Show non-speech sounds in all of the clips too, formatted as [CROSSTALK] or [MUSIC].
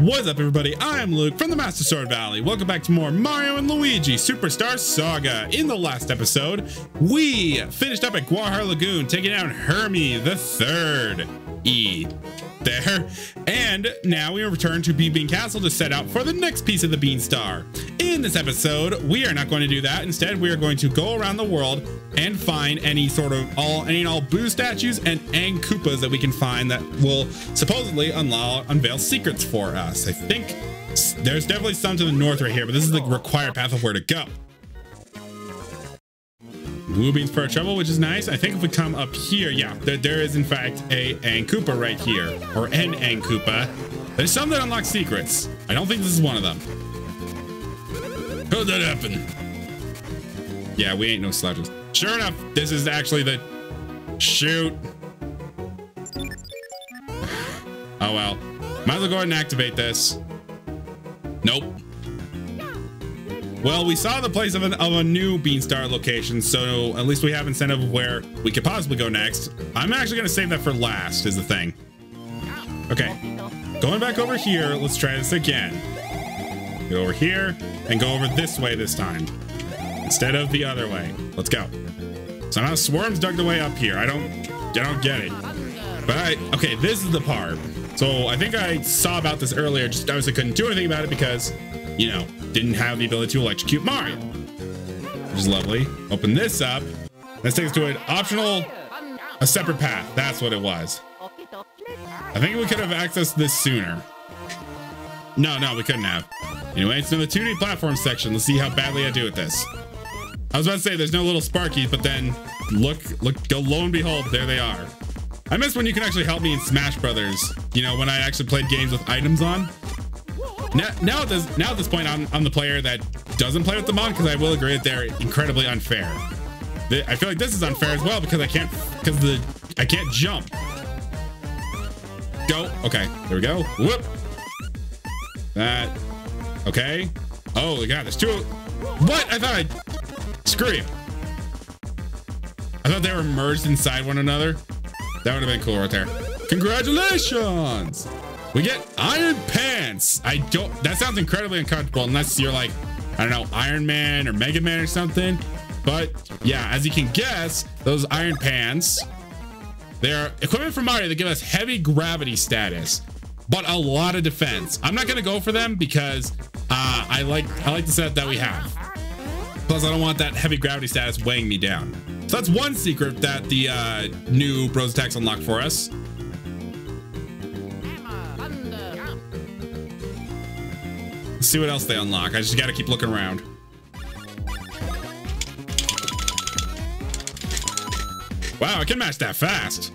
What's up everybody, I'm Luke from the Master Sword Valley. Welcome back to more Mario and Luigi Superstar Saga. In the last episode, we finished up at Gwarhar Lagoon, taking down Hermie the Third. E there. And now we return to Bean Bean Castle to set out for the next piece of the Bean Star. In this episode, we are not going to do that. Instead, we are going to go around the world and find any sort of all any and all Boo statues and Aang Koopas that we can find that will supposedly unveil secrets for us. I think there's definitely some to the north right here, but this is the required path of where to go. Blue beans for our trouble, which is nice. I think if we come up here, yeah, there, there is in fact a Aang Koopa right here, or an Aang Koopa. There's some that unlock secrets. I don't think this is one of them. How'd that happen? Yeah, we ain't no slouches. Sure enough, this is actually the shoot. Oh well. Might as well go ahead and activate this. Nope. Well, we saw the place of, an, of a new Beanstar location, so at least we have incentive where we could possibly go next. I'm actually going to save that for last, is the thing. Okay, going back over here, let's try this again. Go over here and go over this way this time instead of the other way. Let's go. Somehow Swarm's dug the way up here. I don't, I don't get it. But I, okay, this is the part. So I think I saw about this earlier, just obviously couldn't do anything about it because, you know, didn't have the ability to electrocute Mario, which is lovely. Open this up. This takes us to an optional, a separate path. That's what it was. I think we could have accessed this sooner. No, no, we couldn't have. Anyway, it's in the 2D platform section. Let's see how badly I do with this. I was about to say there's no little Sparky, but then look, look, go lo and behold, there they are. I miss when you can actually help me in Smash Brothers. You know, when I actually played games with items on. Now, now at this now at this point, I'm, I'm the player that doesn't play with the on because I will agree that they're incredibly unfair. I feel like this is unfair as well because I can't because the I can't jump. Go. Okay, there we go. Whoop. That. Okay. Oh, my God, there's two. What? I thought I. Screw you. I thought they were merged inside one another. That would have been cool right there. Congratulations. We get Iron Pants. I don't, that sounds incredibly uncomfortable unless you're like, I don't know, Iron Man or Mega Man or something. But yeah, as you can guess, those Iron Pants, they're equipment from Mario that give us heavy gravity status, but a lot of defense. I'm not gonna go for them because uh, I like I like the setup that we have. Plus, I don't want that heavy gravity status weighing me down. So that's one secret that the uh, new Bros attacks unlock for us. See what else they unlock. I just gotta keep looking around. Wow, I can match that fast.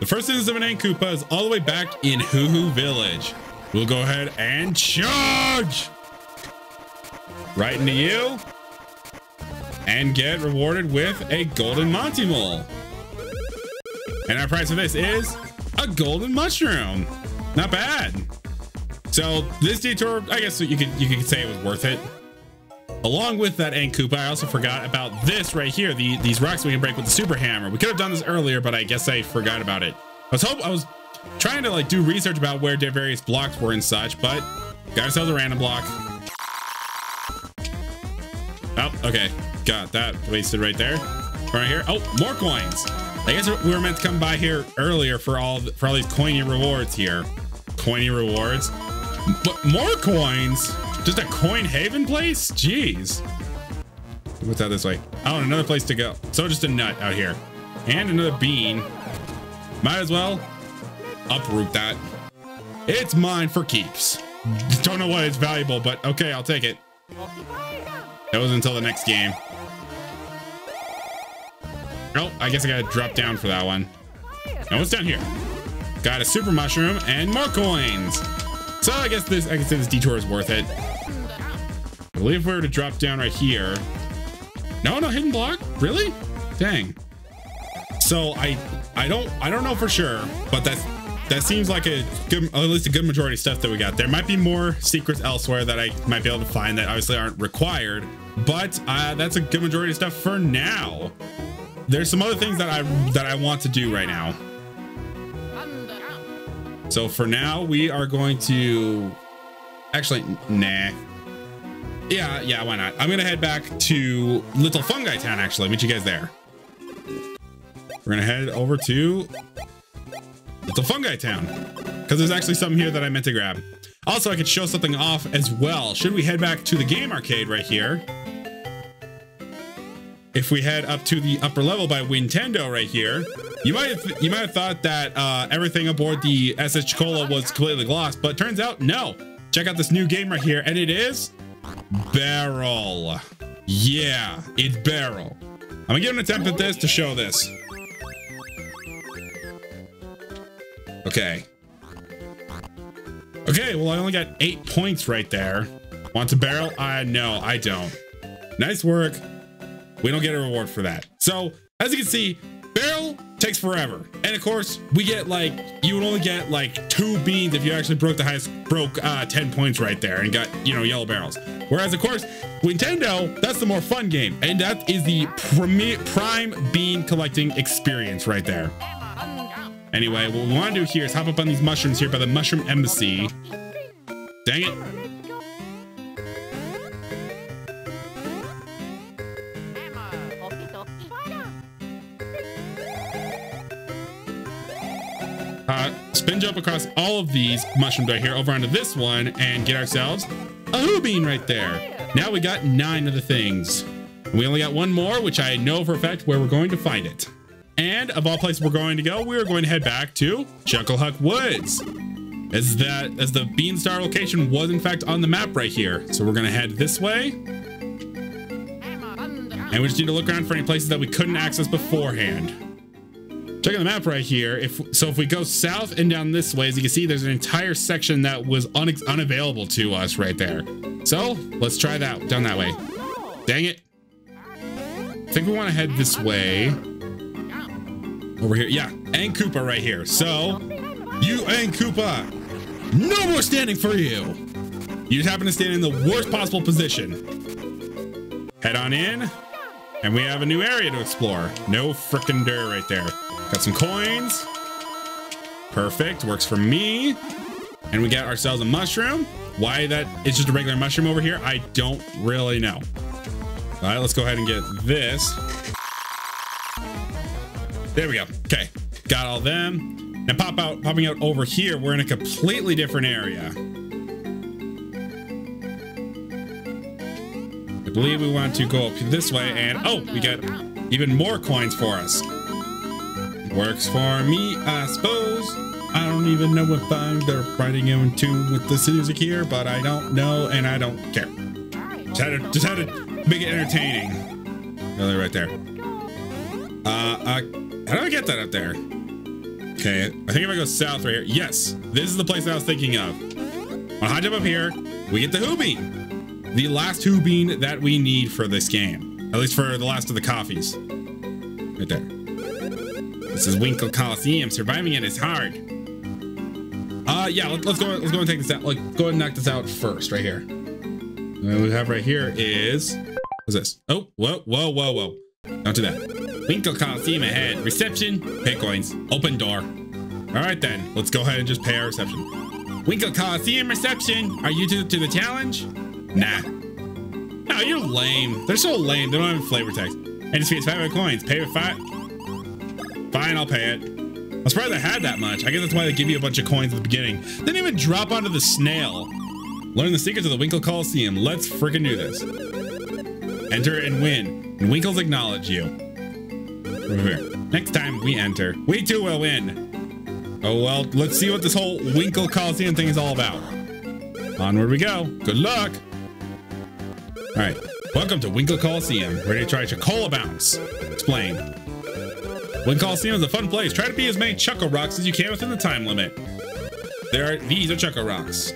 The first instance of an Koopa is all the way back in Hoo Hoo Village. We'll go ahead and charge! Right into you. And get rewarded with a golden Monty Mole. And our price for this is a golden mushroom. Not bad. So this detour, I guess you could you could say it was worth it. Along with that Aang Koopa, I also forgot about this right here. The these rocks we can break with the super hammer. We could have done this earlier, but I guess I forgot about it. I was hope I was trying to like do research about where the various blocks were and such, but got ourselves a random block. Oh, okay. Got that wasted right there. Right here. Oh, more coins. I guess we were meant to come by here earlier for all for all these coiny rewards here. Coiny rewards. But more coins? Just a coin haven place? Jeez. What's out this way? Oh, another place to go. So just a nut out here. And another bean. Might as well uproot that. It's mine for keeps. Don't know why it's valuable, but okay, I'll take it. That was until the next game. Oh, I guess I gotta drop down for that one. Now what's down here? Got a super mushroom and more coins. So I guess this, I say this detour is worth it. I believe if we were to drop down right here. No, no hidden block. Really? Dang. So I, I don't, I don't know for sure, but that's that seems like a good, at least a good majority of stuff that we got. There might be more secrets elsewhere that I might be able to find that obviously aren't required, but uh, that's a good majority of stuff for now. There's some other things that I that I want to do right now. So for now, we are going to actually, nah. Yeah, yeah, why not? I'm gonna head back to Little Fungi Town, actually. Meet you guys there. We're gonna head over to Little Fungi Town. Because there's actually something here that I meant to grab. Also, I could show something off as well. Should we head back to the game arcade right here? If we head up to the upper level by Nintendo right here, you might have, you might have thought that uh, everything aboard the SS Chuckola was completely glossed, but turns out no. Check out this new game right here, and it is Barrel. Yeah, it's Barrel. I'm gonna give an attempt at this to show this. Okay. Okay, well, I only got eight points right there. Want to barrel? I uh, no, I don't. Nice work. We don't get a reward for that. So, as you can see, barrel takes forever. And of course, we get like, you would only get like two beans if you actually broke the highest, broke uh, 10 points right there and got, you know, yellow barrels. Whereas, of course, Nintendo, that's the more fun game. And that is the prime bean collecting experience right there. Anyway, what we want to do here is hop up on these mushrooms here by the Mushroom Embassy. Dang it. Uh, spin jump across all of these mushrooms right here over onto this one and get ourselves a Hoo Bean right there. Now we got nine of the things. We only got one more, which I know for a fact where we're going to find it. And of all places we're going to go, we are going to head back to Chucklehuck Woods. As that as the Beanstar location was in fact on the map right here. So we're gonna head this way. And we just need to look around for any places that we couldn't access beforehand. Checking the map right here. If so, if we go south and down this way, as you can see, there's an entire section that was un unavailable to us right there. So let's try that down that way. Dang it. I think we want to head this way. Over here. Yeah, and Koopa right here. So, you and Koopa, no more standing for you. You just happen to stand in the worst possible position. Head on in, and we have a new area to explore. No frickin' dirt right there. Got some coins. Perfect, works for me. And we got ourselves a mushroom. Why that it's just a regular mushroom over here, I don't really know. All right, let's go ahead and get this. There we go. Okay, got all them. Now pop out, popping out over here, we're in a completely different area. Believe we want to go up this way and oh, we get even more coins for us. Works for me, I suppose. I don't even know if I'm they're in tune with the music here, but I don't know and I don't care. Just had to, just had to make it entertaining. Really right there. Uh, how do I get that up there? Okay, I think if I go south right here. Yes, this is the place I was thinking of. On high jump up here, we get the Hoo Bean. The last Hoo Bean that we need for this game. At least for the last of the coffees. Right there. This is Winkle Coliseum. Surviving it is hard. Uh, yeah, let, us go. Let's go and take this out. Like, go and knock this out first, right here. What we have right here is what's this? Oh, whoa, whoa, whoa, whoa! Don't do that. Winkle Coliseum ahead. Reception, pay coins, open door. All right then, let's go ahead and just pay our reception. Winkle Coliseum reception. Are you to, to the challenge? Nah. No, you're lame. They're so lame. They don't have flavor text. And it's five coins. Pay with five. Fine, I'll pay it. I'm surprised I had that much. I guess that's why they give you a bunch of coins at the beginning. They didn't even drop onto the snail. Learn the secrets of the Winkle Coliseum. Let's freaking do this. Enter and win. And Winkles acknowledge you. Next time we enter, we too will win. Oh well, let's see what this whole Winkle Coliseum thing is all about. Onward we go. Good luck. All right, welcome to Winkle Coliseum. Ready to try Chocola Bounce? Explain. Winkle Coliseum is a fun place. Try to be as many Choco Rocks as you can within the time limit. There are these are Choco Rocks.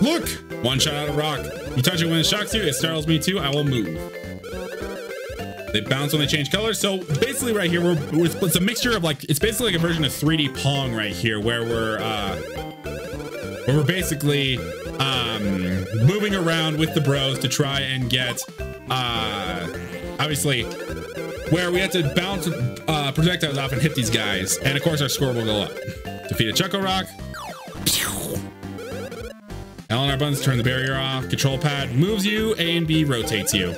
Look! One shot out of rock. You touch it when it shocks you, it startles me too, I will move. They bounce when they change colors. So basically right here, we're, we're, it's a mixture of like, it's basically like a version of 3D Pong right here where we're, uh, where we're basically um, moving around with the bros to try and get, uh, obviously, where we have to bounce uh, projectiles off and hit these guys. And of course, our score will go up. Defeat a Chuckle Rock. L and R buttons turn the barrier off. Control pad moves you. A and B rotates you.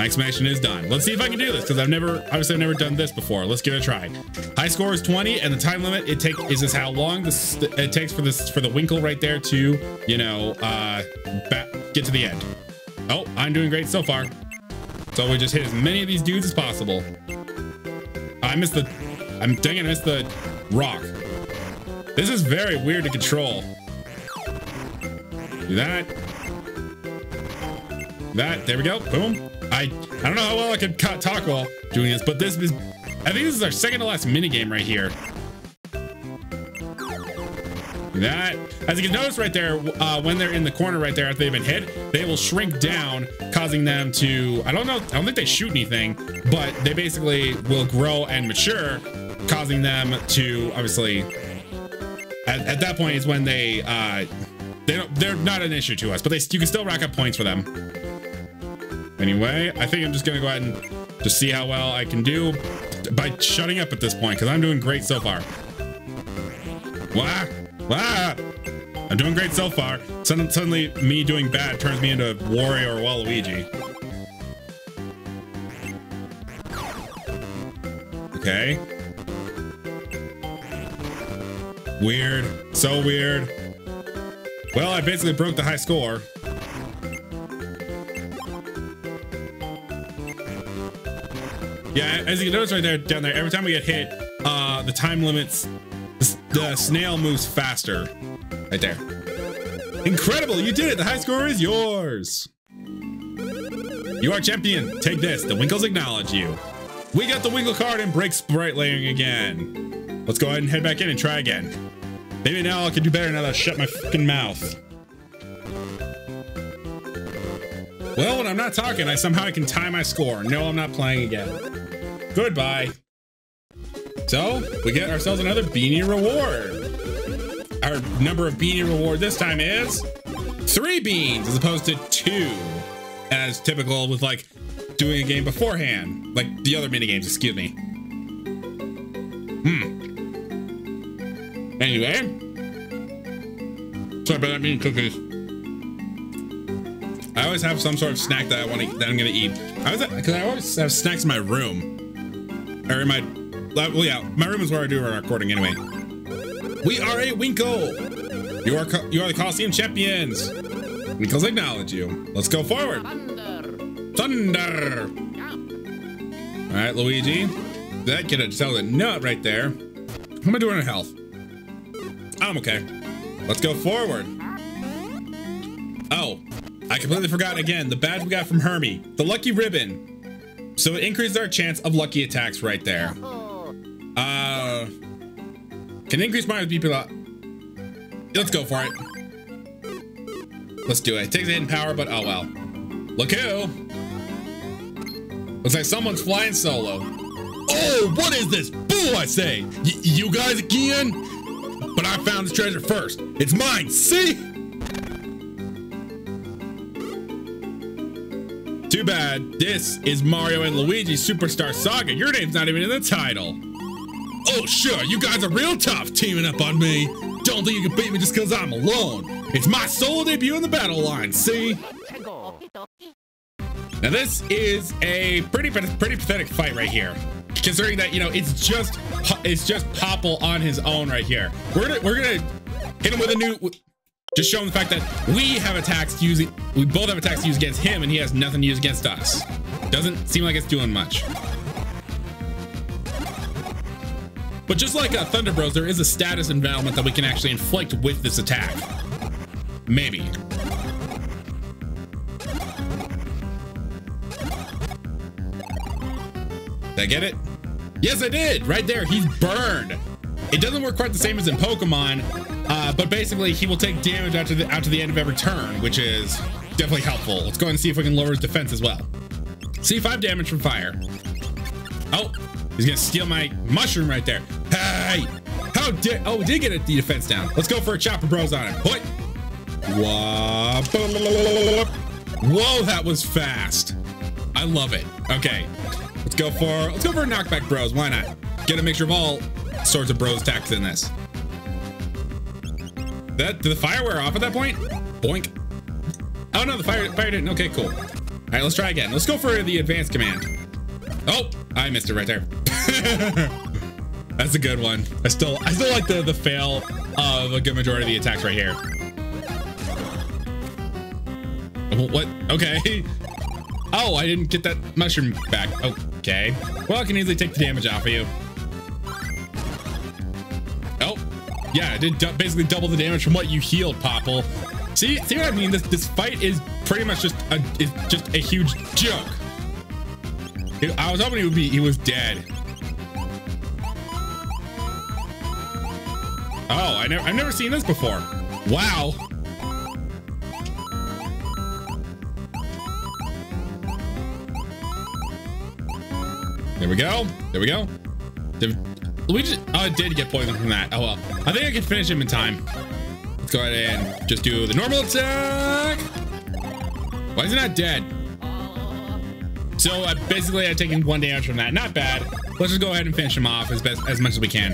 My explanation is done. Let's see if I can do this because I've never, obviously, I've never done this before. Let's give it a try. High score is 20, and the time limit it take is this how long this it takes for this for the winkle right there to, you know, uh, get to the end. Oh, I'm doing great so far. So we just hit as many of these dudes as possible. I missed the, I'm dang it, I missed the rock. This is very weird to control. Do that. That, there we go, boom. I, I don't know how well I can talk while doing this, but this is, I think this is our second to last mini game right here. That, as you can notice right there, uh, when they're in the corner right there after they've been hit, they will shrink down, causing them to, I don't know, I don't think they shoot anything, but they basically will grow and mature, causing them to, obviously, at, at that point is when they, uh, they don't, they're not an issue to us, but they, you can still rack up points for them. Anyway, I think I'm just gonna go ahead and just see how well I can do by shutting up at this point, because I'm doing great so far. Wah! Wah! I'm doing great so far. Suddenly, me doing bad turns me into Wario or Waluigi. Okay. Weird. So weird. Well, I basically broke the high score. Yeah, as you can notice right there, down there, every time we get hit, uh, the time limits, the, snail moves faster. Right there. Incredible, you did it. The high score is yours. You are champion. Take this. The Winkles acknowledge you. We got the Winkle card and break sprite layering again. Let's go ahead and head back in and try again. Maybe now I can do better now that I shut my fucking mouth. Well, when I'm not talking, I somehow I can tie my score. No, I'm not playing again. Goodbye. So, we get ourselves another beanie reward. Our number of beanie reward this time is three beans as opposed to two, as typical with like doing a game beforehand, like the other mini games, excuse me. Hmm. Anyway, sorry about that, bean cookies. I always have some sort of snack that I want to that I'm gonna eat. I was because I always have snacks in my room or in my, well, yeah, my room is where I do our recording anyway. We are a Winkle. You are you are the Coliseum champions. Winkles acknowledge you. Let's go forward. Thunder. Thunder. All right, Luigi. That a tell the nut right there. How am I doing in health? I'm okay. Let's go forward. I completely forgot again. The badge we got from Hermie. The lucky ribbon. So it increases our chance of lucky attacks right there. Uh, can increase my BP. Let's go for it. Let's do it. it takes a hidden power, but oh well. Look who. Looks like someone's flying solo. Oh, what is this? Boo, I say. Y you guys again? But I found this treasure first. It's mine, see? Too bad. This is Mario and Luigi Superstar Saga. Your name's not even in the title. Oh, sure. You guys are real tough teaming up on me. Don't think you can beat me just because I'm alone. It's my solo debut in the battle line, see? Now this is a pretty pretty pathetic fight right here. Considering that, you know, it's just it's just Popple on his own right here. We're gonna we're gonna hit him with a new just showing the fact that we have attacks using, we both have attacks to use against him and he has nothing to use against us. Doesn't seem like it's doing much. But just like uh, Thunder Bros, there is a status environment that we can actually inflict with this attack. Maybe. Did I get it? Yes, I did! Right there, he's burned. It doesn't work quite the same as in Pokemon, uh, but basically he will take damage out to the to the end of every turn, which is definitely helpful. Let's go and see if we can lower his defense as well. C5 damage from fire. Oh, he's gonna steal my mushroom right there. Hey, how did? Oh, we did get the defense down. Let's go for a chopper bros on him. What? Whoa, that was fast. I love it. Okay, let's go for let's go for a knockback bros. Why not? Get a mixture of all sorts of bros attacks in this. That did the fire wear off at that point? Boink. Oh no, the fire fire didn't. Okay, cool. All right, let's try again. Let's go for the advanced command. Oh, I missed it right there. [LAUGHS] That's a good one. I still I still like the the fail of a good majority of the attacks right here. Oh, what? Okay. [LAUGHS] Oh, I didn't get that mushroom back. Okay. Well, I can easily take the damage off of you. Yeah, it did basically double the damage from what you healed, Popple. See, see what I mean? This this fight is pretty much just a just a huge joke. I was hoping he would be he was dead. Oh, I never I've never seen this before. Wow. There we go. There we go. Luigi, oh, it did get poisoned from that. Oh well. I think I can finish him in time. Let's go ahead and just do the normal attack. Why is he not dead? So uh, basically, I'm taking one damage from that. Not bad. Let's just go ahead and finish him off as best as much as we can.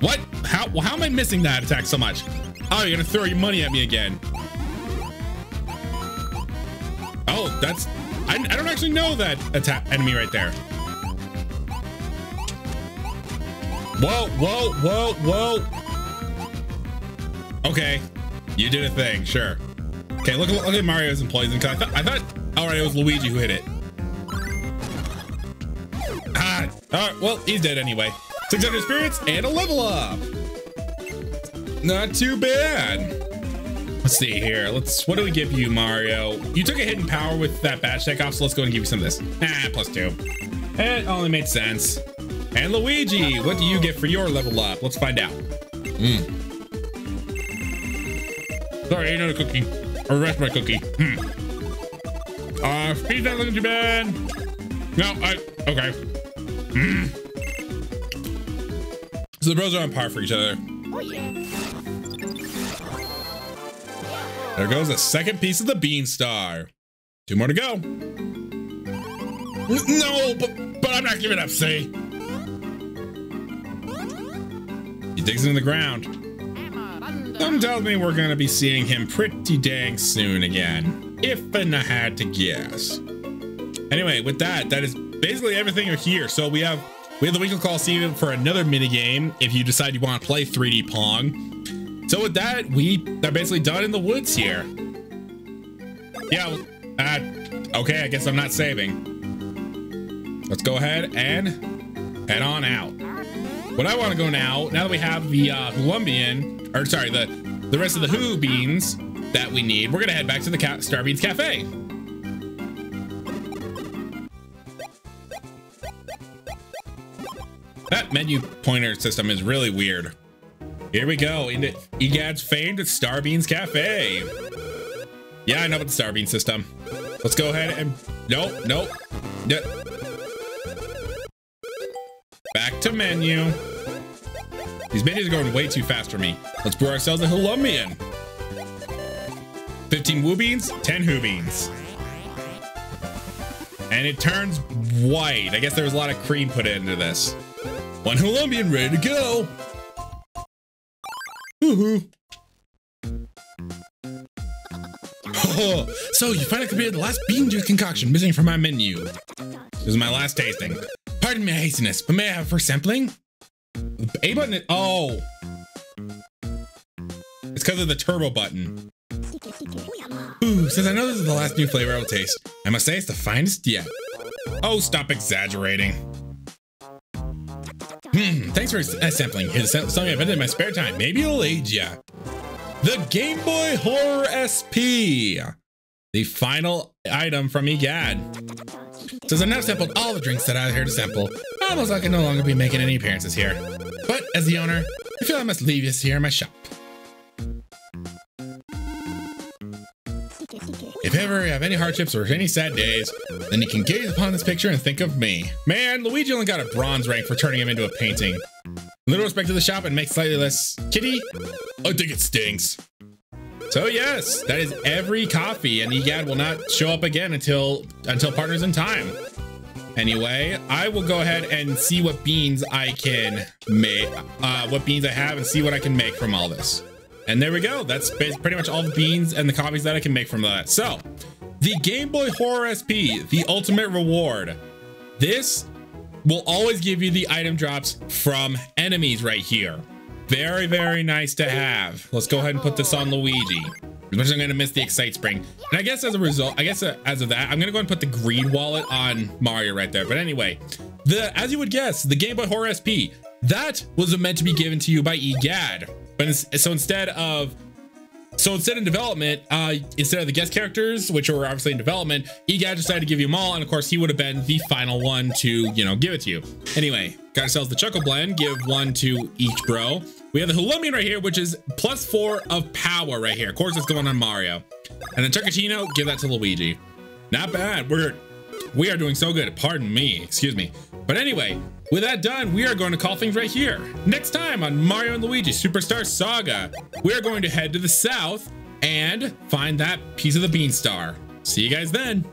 What? How? How am I missing that attack so much? Oh, you're gonna throw your money at me again. Oh, that's I, I don't actually know that attack enemy right there. Whoa, whoa, whoa, whoa. Okay, you did a thing, sure. Okay, look, look at Mario's poison. I thought, I thought, all right, it was Luigi who hit it. Ah, all right, well, he's dead anyway. 600 experience and a level up. Not too bad. Let's see here. Let's, what do we give you, Mario? You took a hidden power with that badge take off, so let's go and give you some of this. Ah, plus two. It only made sense. And Luigi, what do you get for your level up? Let's find out. Mm. Sorry, another cookie. Or rest my cookie. Hmm. Uh, speed's not looking too bad. No, I, okay. Mm. So the bros are on par for each other. Oh, yeah. There goes the second piece of the bean star. Two more to go. No, but, but I'm not giving up, see? He digs into the ground. Something tells me we're gonna be seeing him pretty dang soon again. If and I had to guess. Anyway, with that, that is basically everything here. So we have we have the Winkle Coliseum for another mini game if you decide you want to play 3D Pong. So with that, we are basically done in the woods here. Yeah, uh, okay, I guess I'm not saving. Let's go ahead and head on out. What I want to go now, now that we have the uh, Colombian, or sorry, the, the rest of the Hoo beans that we need, we're gonna head back to the Ca Star Beans Cafe. That menu pointer system is really weird. Here we go into EGAD's famed Starbeans Cafe. Yeah, I know about the Starbean system. Let's go ahead and nope, nope. nope. Back to menu. These menus are going way too fast for me. Let's brew ourselves a Colombian. 15 Woo Beans, 10 Hoo Beans. And it turns white. I guess there was a lot of cream put into this. One Colombian ready to go. Woohoo! Oh, so you finally completed the last bean juice concoction missing from my menu. This is my last tasting. Pardon my hastiness, but may I have first sampling? A button is, oh. It's because of the turbo button. Ooh, since I know this is the last new flavor I will taste, I must say it's the finest yet. Oh, stop exaggerating. Hmm, thanks for uh, sampling. Here's something I invented in my spare time. Maybe it'll age ya. The Game Boy Horror SP. The final item from EGAD. Since I've now sampled all the drinks that I was here to sample, I almost I can no longer be making any appearances here. But as the owner, I feel I must leave this here in my shop. If ever you have any hardships or any sad days, then you can gaze upon this picture and think of me. Man, Luigi only got a bronze rank for turning him into a painting. Little respect to the shop and make slightly less kitty. I think it stinks. So yes, that is every coffee, and EGAD will not show up again until until Partners in Time. Anyway, I will go ahead and see what beans I can make, uh, what beans I have, and see what I can make from all this. And there we go. That's pretty much all the beans and the copies that I can make from that. So the Game Boy Horror SP, the ultimate reward. This will always give you the item drops from enemies right here. Very, very nice to have. Let's go ahead and put this on Luigi. Especially I'm gonna miss the Excite Spring. And I guess as a result, I guess uh, as of that, I'm gonna go and put the green wallet on Mario right there. But anyway, the as you would guess, the Game Boy Horror SP, that was meant to be given to you by EGAD. But so instead of so instead of development, uh, instead of the guest characters, which were obviously in development, EGAD decided to give you them all, and of course he would have been the final one to, you know, give it to you. Anyway, got ourselves the Chuckle Blend, give one to each bro. We have the Hoolumbian right here, which is plus four of power right here. Of course, it's going on Mario. And then Chocolatino, give that to Luigi. Not bad. We're we are doing so good. Pardon me. Excuse me. But anyway, with that done, we are going to call things right here. Next time on Mario and Luigi Superstar Saga, we are going to head to the south and find that piece of the Bean Star. See you guys then.